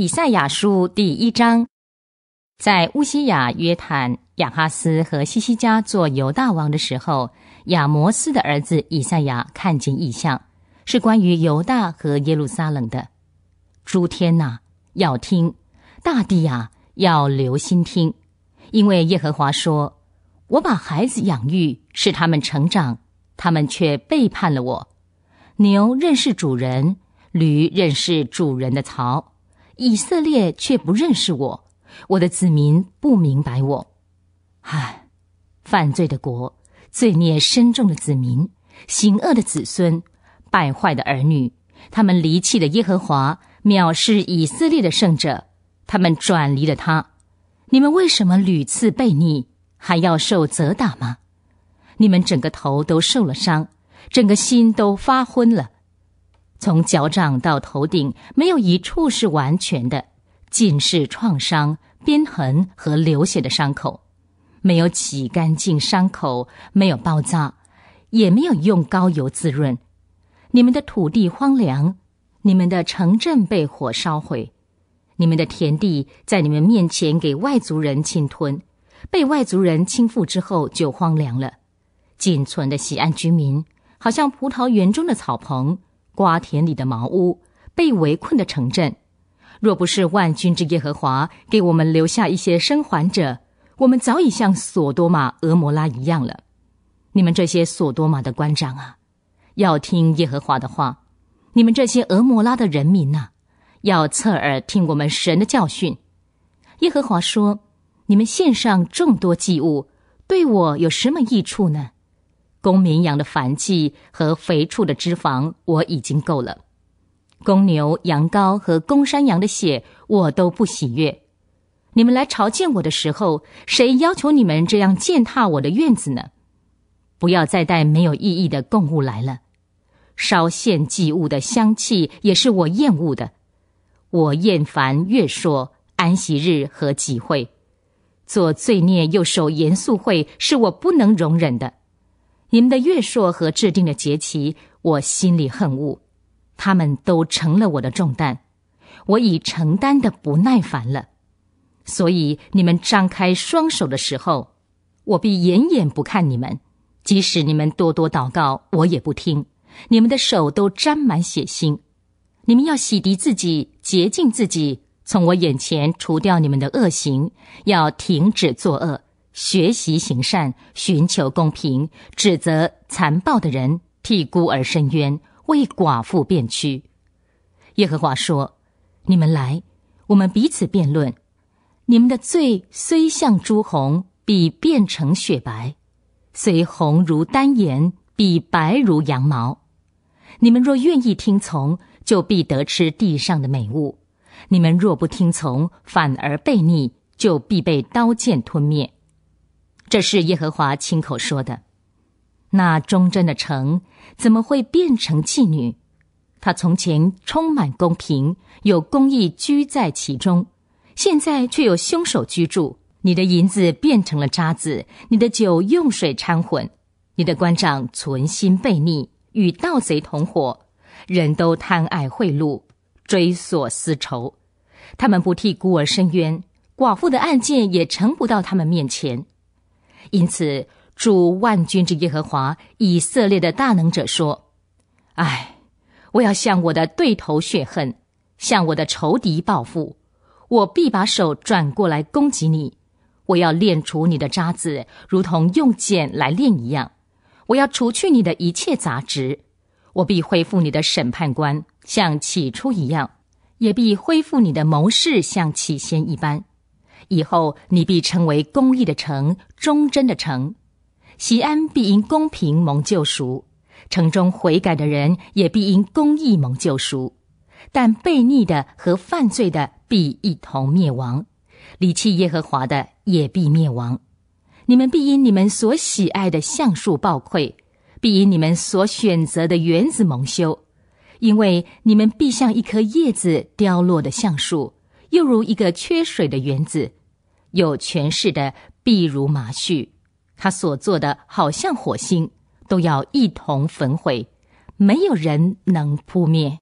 以赛亚书第一章，在乌西亚、约坦、亚哈斯和西西家做犹大王的时候，亚摩斯的儿子以赛亚看见异象，是关于犹大和耶路撒冷的。诸天呐，要听；大地啊，要留心听，因为耶和华说：“我把孩子养育，使他们成长，他们却背叛了我。牛认识主人，驴认识主人的槽。”以色列却不认识我，我的子民不明白我。唉，犯罪的国，罪孽深重的子民，行恶的子孙，败坏的儿女，他们离弃了耶和华，藐视以色列的圣者，他们转离了他。你们为什么屡次悖逆，还要受责打吗？你们整个头都受了伤，整个心都发昏了。从脚掌到头顶，没有一处是完全的，尽是创伤、鞭痕和流血的伤口，没有洗干净伤口，没有包扎，也没有用膏油滋润。你们的土地荒凉，你们的城镇被火烧毁，你们的田地在你们面前给外族人侵吞，被外族人侵覆之后就荒凉了。仅存的西安居民，好像葡萄园中的草棚。瓜田里的茅屋，被围困的城镇，若不是万军之耶和华给我们留下一些生还者，我们早已像索多玛、俄摩拉一样了。你们这些索多玛的官长啊，要听耶和华的话；你们这些俄摩拉的人民呐，要侧耳听我们神的教训。耶和华说：“你们献上众多祭物，对我有什么益处呢？”公绵羊的繁气和肥畜的脂肪我已经够了，公牛、羊羔和公山羊的血我都不喜悦。你们来朝见我的时候，谁要求你们这样践踏我的院子呢？不要再带没有意义的供物来了。烧献祭物的香气也是我厌恶的。我厌烦月说安息日和集会，做罪孽又守严肃会是我不能容忍的。你们的月朔和制定的节期，我心里恨恶，他们都成了我的重担，我已承担的不耐烦了。所以你们张开双手的时候，我必眼眼不看你们；即使你们多多祷告，我也不听。你们的手都沾满血腥，你们要洗涤自己，洁净自己，从我眼前除掉你们的恶行，要停止作恶。学习行善，寻求公平，指责残暴的人，替孤儿伸冤，为寡妇辩屈。耶和华说：“你们来，我们彼此辩论。你们的罪虽像朱红，必变成雪白；虽红如丹颜，必白如羊毛。你们若愿意听从，就必得吃地上的美物；你们若不听从，反而悖逆，就必被刀剑吞灭。”这是耶和华亲口说的。那忠贞的城怎么会变成妓女？他从前充满公平，有公义居在其中，现在却有凶手居住。你的银子变成了渣子，你的酒用水掺混，你的官长存心悖逆，与盗贼同伙，人都贪爱贿赂，追索私仇。他们不替孤儿伸冤，寡妇的案件也呈不到他们面前。因此，主万军之耶和华以色列的大能者说：“唉，我要向我的对头血恨，向我的仇敌报复。我必把手转过来攻击你。我要练除你的渣子，如同用剪来练一样。我要除去你的一切杂质。我必恢复你的审判官，像起初一样；也必恢复你的谋士，像起先一般。”以后你必成为公义的城，忠贞的城。西安必因公平蒙救赎，城中悔改的人也必因公义蒙救赎。但悖逆的和犯罪的必一同灭亡，离弃耶和华的也必灭亡。你们必因你们所喜爱的橡树暴溃，必因你们所选择的园子蒙羞，因为你们必像一棵叶子凋落的橡树，又如一个缺水的园子。有权势的必如马絮，他所做的好像火星，都要一同焚毁，没有人能扑灭。